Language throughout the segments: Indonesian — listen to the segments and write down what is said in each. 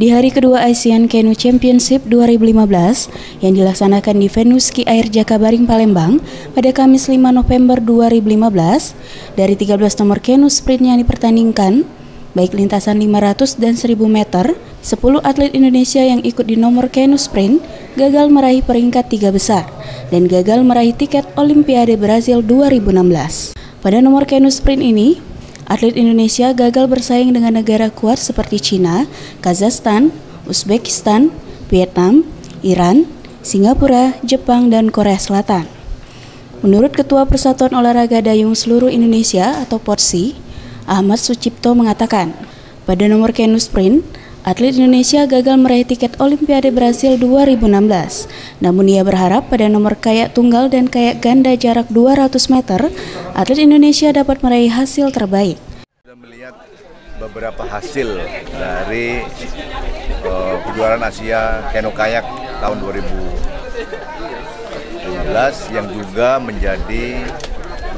Di hari kedua Asian Canoe Championship 2015 yang dilaksanakan di Venus Ski Air Jakabaring Palembang pada Kamis 5 November 2015, dari 13 nomor canoe sprint yang dipertandingkan, baik lintasan 500 dan 1000 meter, 10 atlet Indonesia yang ikut di nomor canoe sprint gagal meraih peringkat tiga besar dan gagal meraih tiket Olimpiade Brazil 2016. Pada nomor canoe sprint ini, Atlet Indonesia gagal bersaing dengan negara kuat seperti Cina, Kazakhstan, Uzbekistan, Vietnam, Iran, Singapura, Jepang, dan Korea Selatan. Menurut Ketua Persatuan Olahraga Dayung Seluruh Indonesia atau PORSI, Ahmad Sucipto mengatakan, pada nomor kenu sprint, atlet Indonesia gagal meraih tiket Olimpiade Brasil 2016. Namun ia berharap pada nomor kayak tunggal dan kayak ganda jarak 200 meter, atlet Indonesia dapat meraih hasil terbaik. Sudah melihat beberapa hasil dari uh, kejuaraan Asia Keno Kayak tahun 2015 yang juga menjadi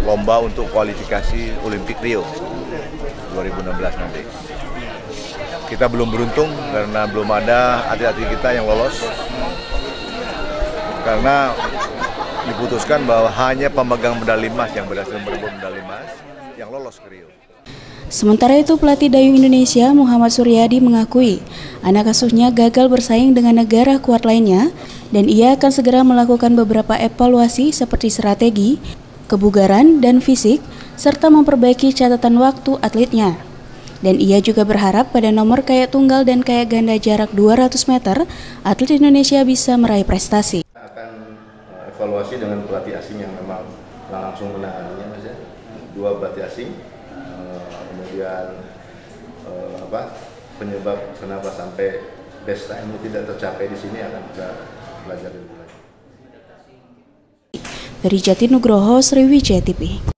lomba untuk kualifikasi Olimpik Rio 2016 nanti. Kita belum beruntung karena belum ada atlet-atlet kita yang lolos. Karena diputuskan bahwa hanya pemegang medali emas yang berhasil merebut medali emas yang lolos ke Rio. Sementara itu pelatih dayung Indonesia Muhammad Suryadi mengakui anak asuhnya gagal bersaing dengan negara kuat lainnya dan ia akan segera melakukan beberapa evaluasi seperti strategi, kebugaran, dan fisik serta memperbaiki catatan waktu atletnya. Dan ia juga berharap pada nomor kayak tunggal dan kayak ganda jarak 200 meter, atlet Indonesia bisa meraih prestasi. Evaluasi dengan pelatih asing yang memang langsung menanganinya, mas ya. Dua pelatih asing, eh, kemudian eh, apa penyebab kenapa sampai best time tidak tercapai di sini akan kita belajar lebih lanjut. Dari Jatinugroho, Sriwijaya TV.